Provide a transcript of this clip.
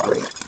Great.